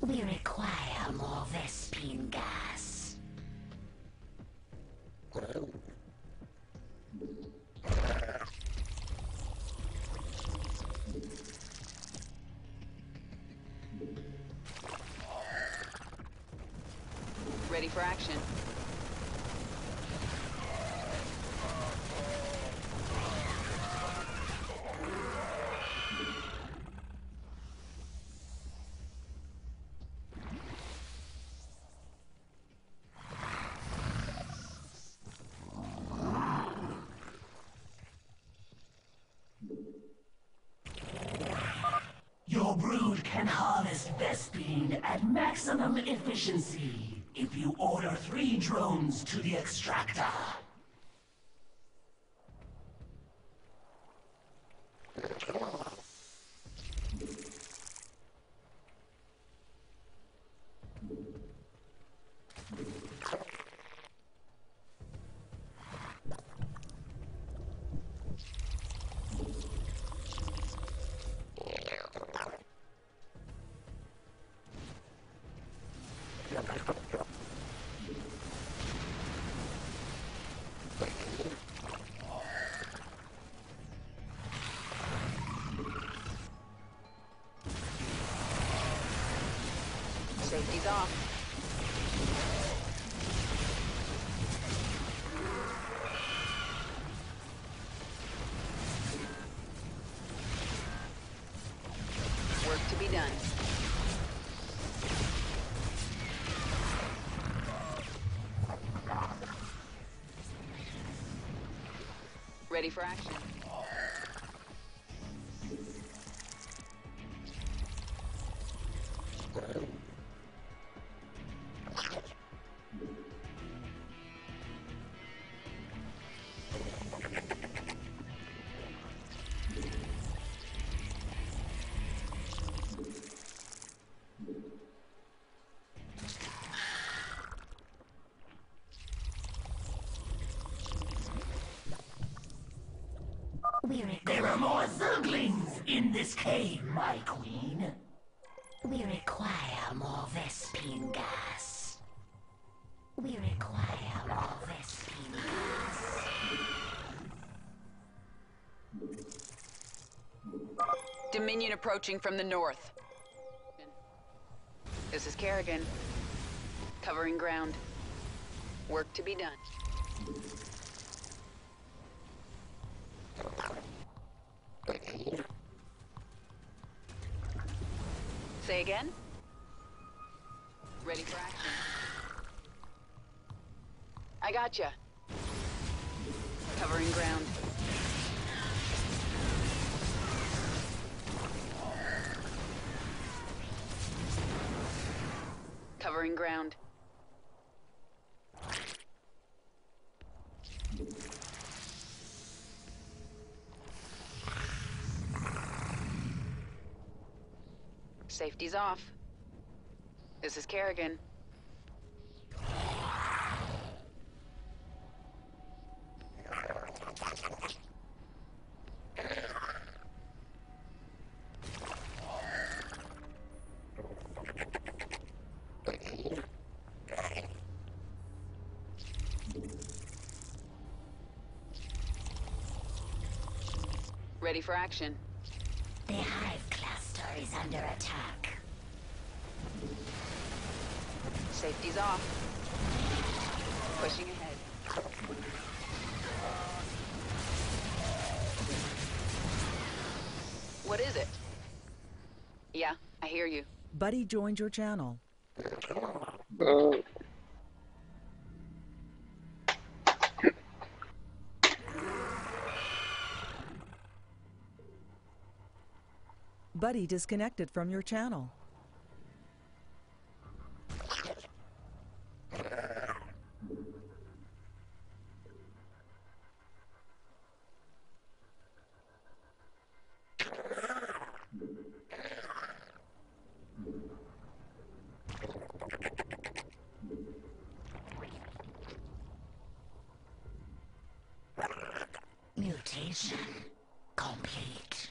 We require more Vespene gas. Ready for action. Your brood can harvest Vespene at maximum efficiency if you order three drones to the extractor. Safety's off. To be done. Ready for action. We there are more Zerglings in this cave, my queen. We require more Vespene gas. We require more Vespene gas. Dominion approaching from the north. This is Kerrigan. Covering ground. Work to be done. Say again? Ready for action. I got gotcha. You. Covering ground. Covering ground. Safety's off. This is Kerrigan. Ready for action. The hive cluster is under attack. Safety's off. Pushing ahead. What is it? Yeah, I hear you. Buddy joined your channel. Uh, Buddy disconnected from your channel. Mutation complete.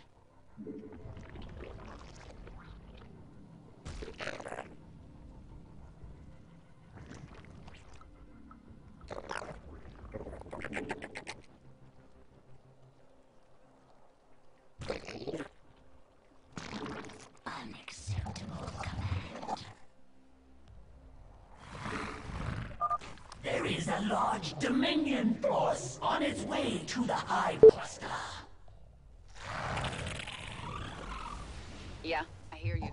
A large Dominion force on its way to the Hive Cluster. Yeah, I hear you.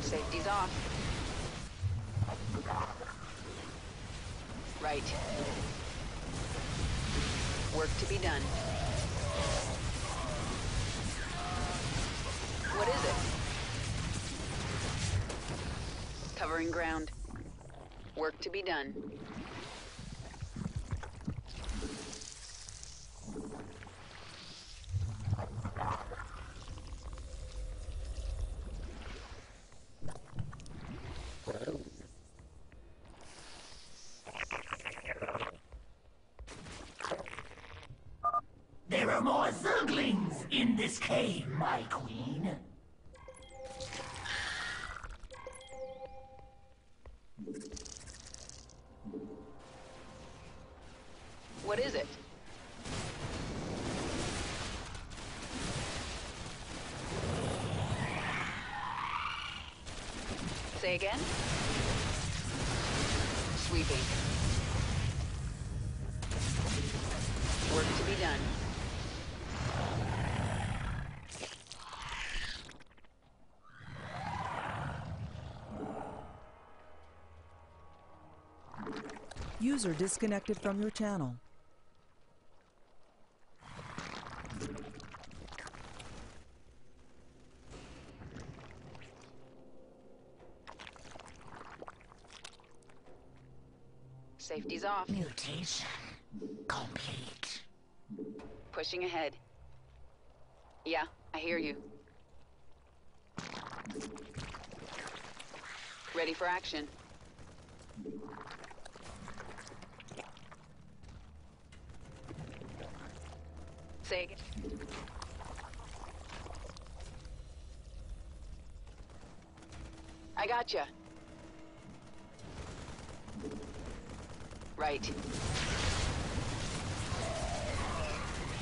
Safety's off. Right. Work to be done. Ground. Work to be done. There are more Zerglings in this cave, my queen. Say again? Sweeping. Work to be done. User disconnected from your channel. Safety's off. Mutation complete. Pushing ahead. Yeah, I hear you. Ready for action. Say again. I gotcha. Right.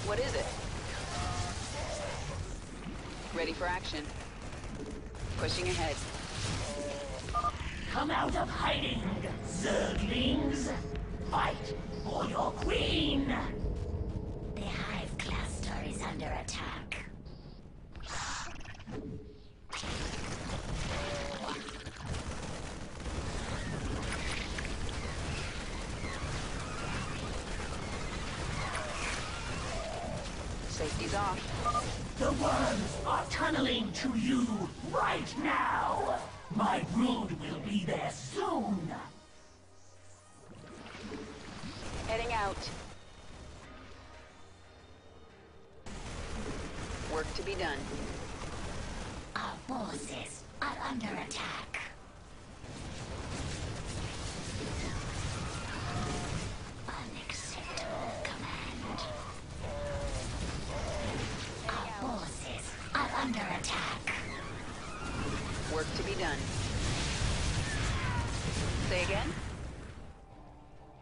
What is it? Ready for action. Pushing ahead. Come out of hiding, Zerglings. Fight for your queen. The Hive Cluster is under attack. Off. The worms are tunneling to you right now. My brood will be there soon. Heading out. Work to be done. Our forces are under attack. Unacceptable command. Our forces are under attack. Work to be done. Say again?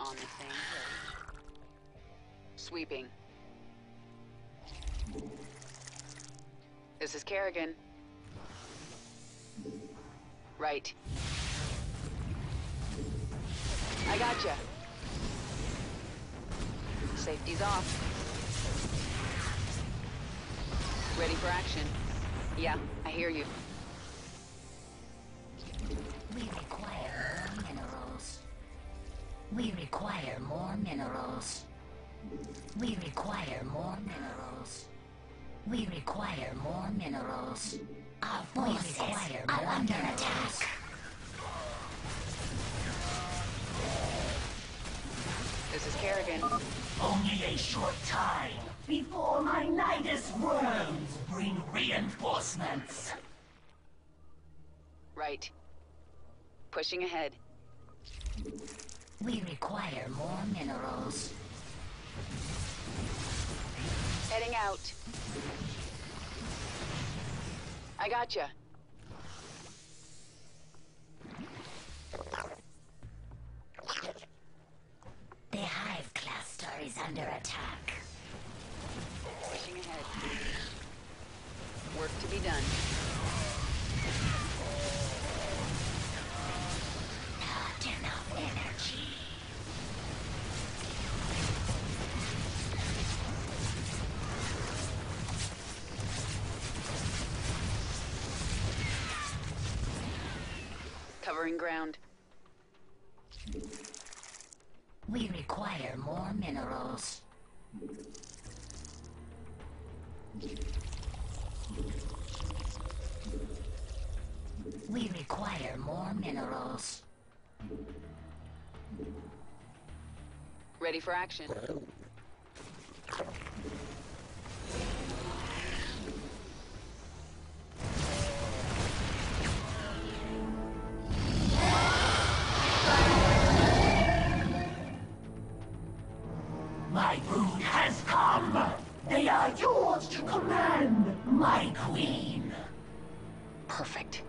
On the same page. Sweeping. This is Kerrigan. Right. I got gotcha. You. Safety's off. Ready for action. Yeah, I hear you. We require more minerals. We require more minerals. We require more minerals. Our forces are under attack. This is Kerrigan. Only a short time before my Nydus worms bring reinforcements. Right. Pushing ahead. We require more minerals. Heading out. I got gotcha. The Hive Cluster is under attack. Pushing ahead. Work to be done. Covering ground. We require more minerals. We require more minerals. Ready for action. My queen. Perfect.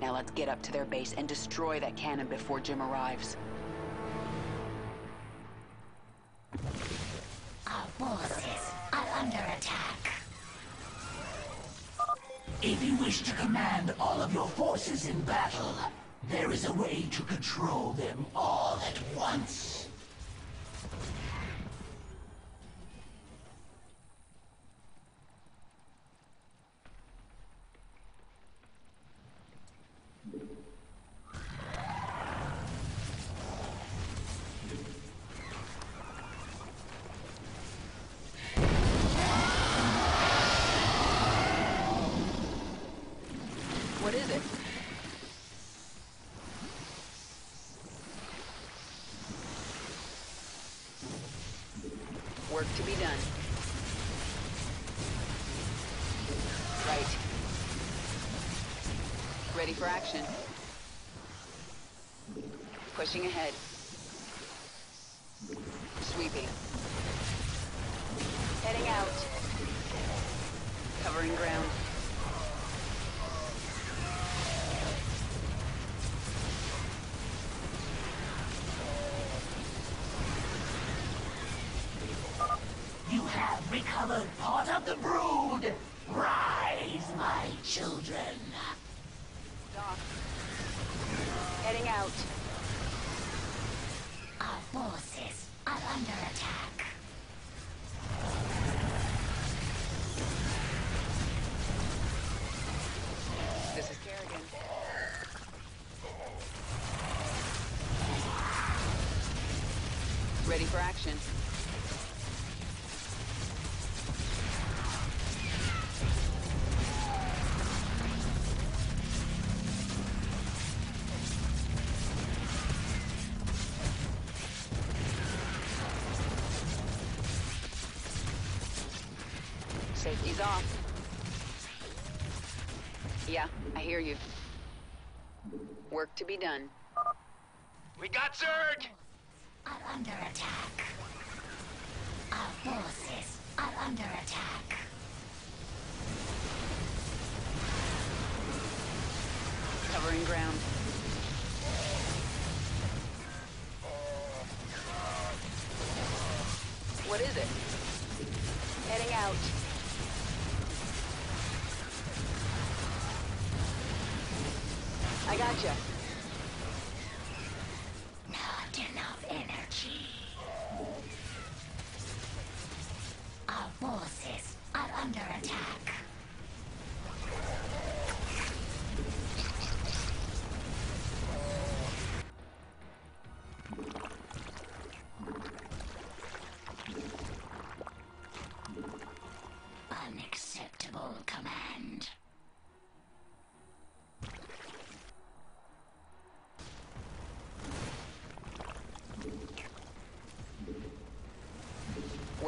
Now let's get up to their base and destroy that cannon before Jim arrives. Our forces are under attack. If you wish to command all of your forces in battle, there is a way to control them all at once. What is it? Work to be done. Right. Ready for action. Pushing ahead. Sweeping. Heading out. Covering ground. Have recovered part of the brood. Rise, my children. Doc. Heading out. Our forces are under attack. This is Kerrigan. Ready for action. Hear you. Work to be done. We got Zerg! Are under attack. Our forces are under attack. Covering ground. Gotcha.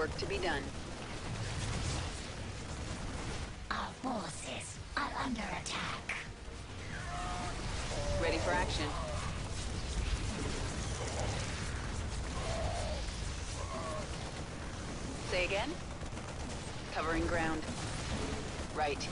Work to be done. Our forces are under attack. Ready for action. Say again? Covering ground. Right.